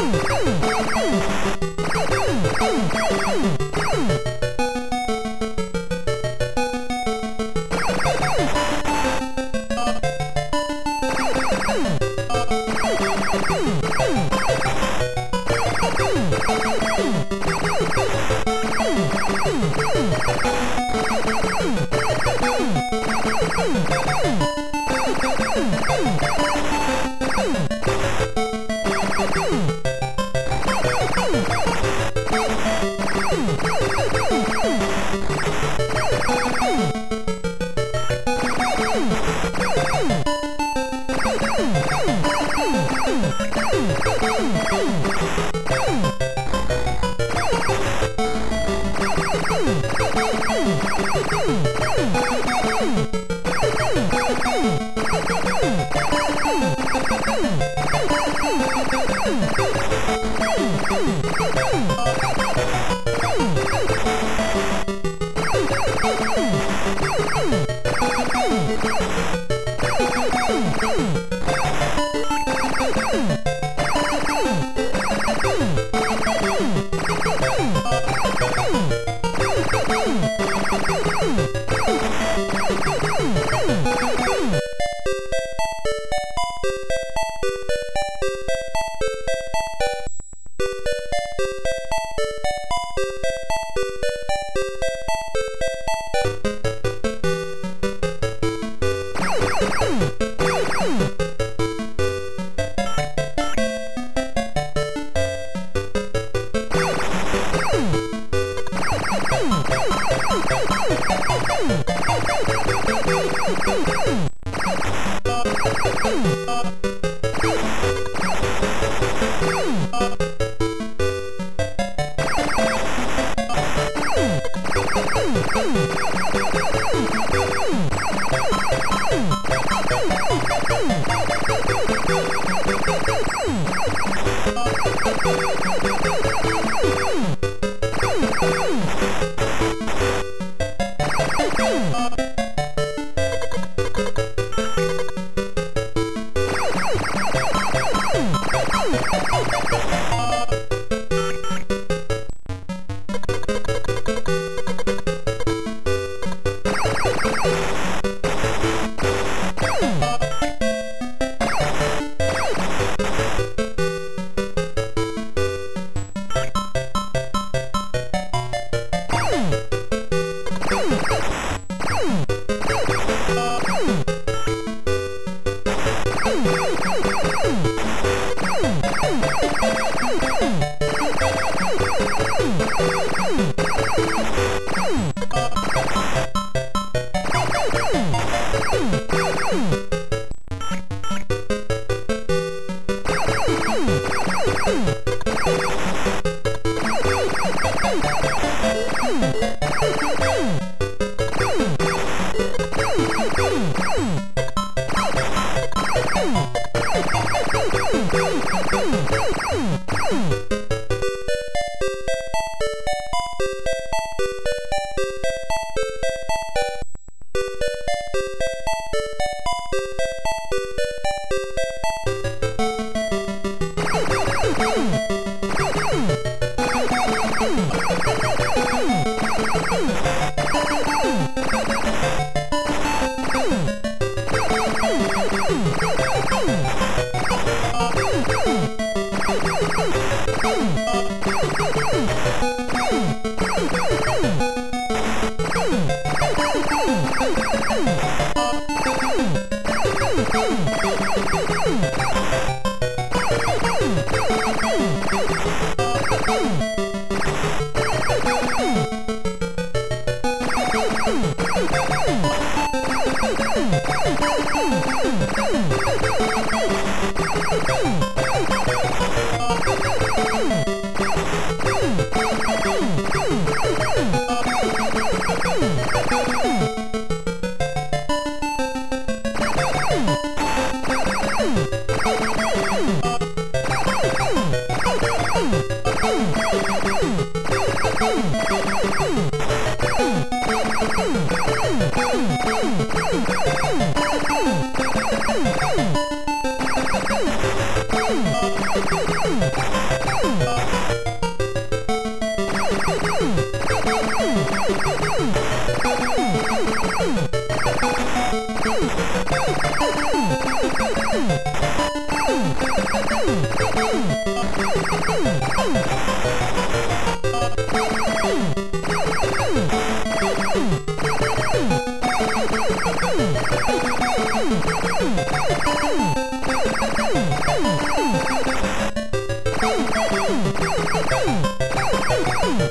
mm. you Boom! Oh,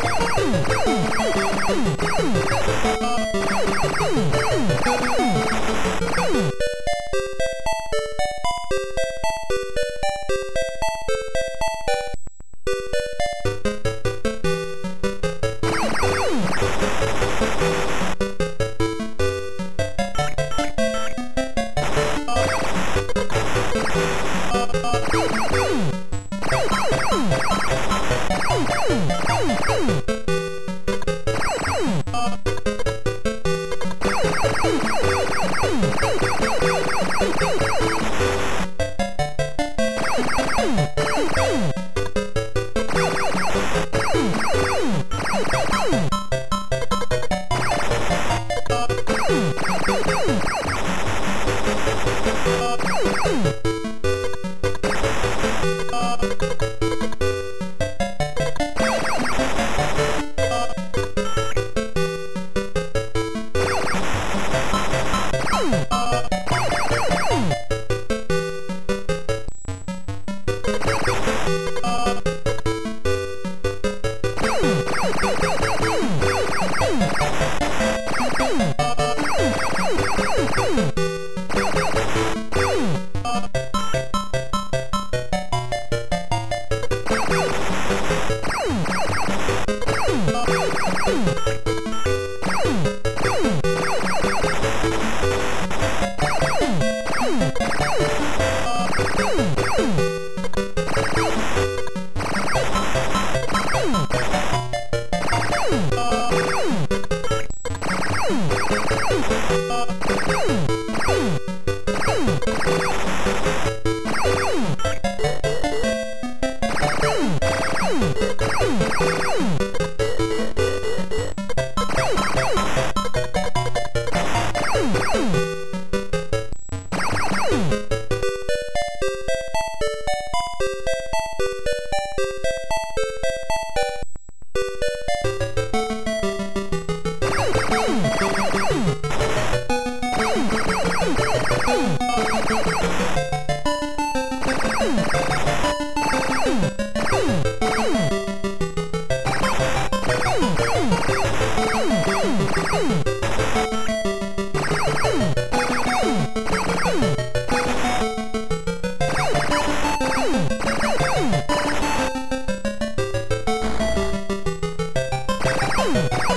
Thank you.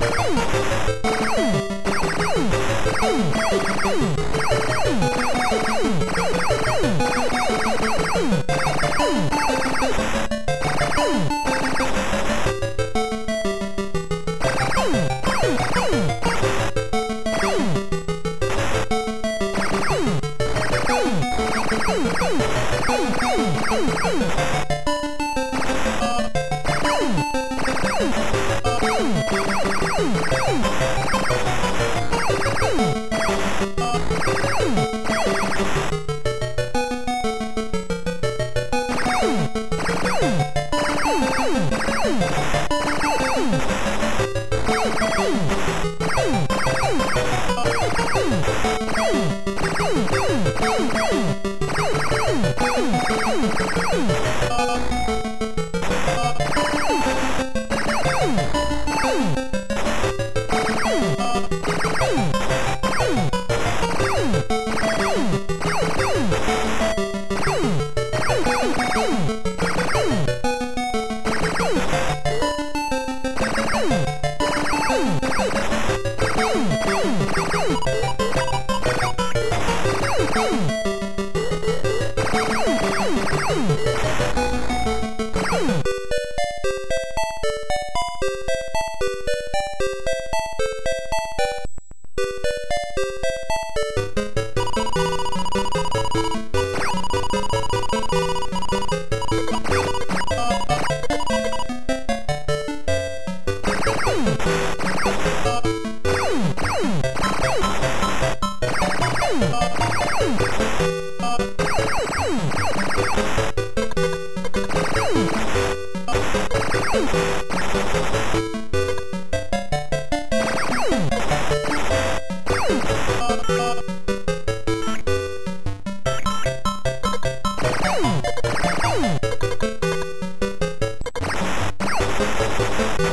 Música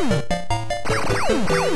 Música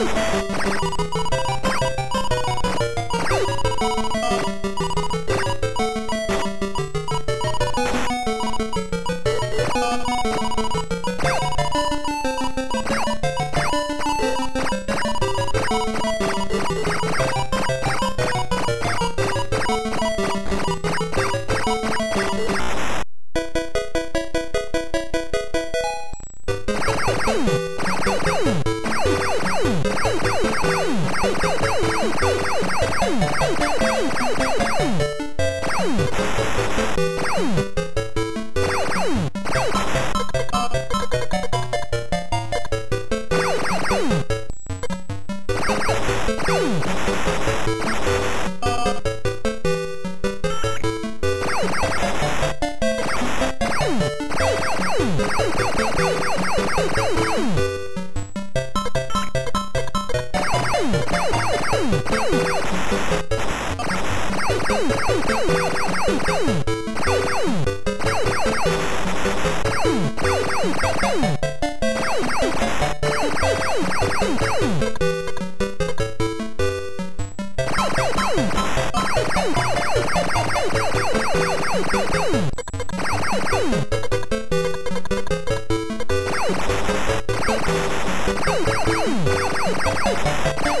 Thank you. Música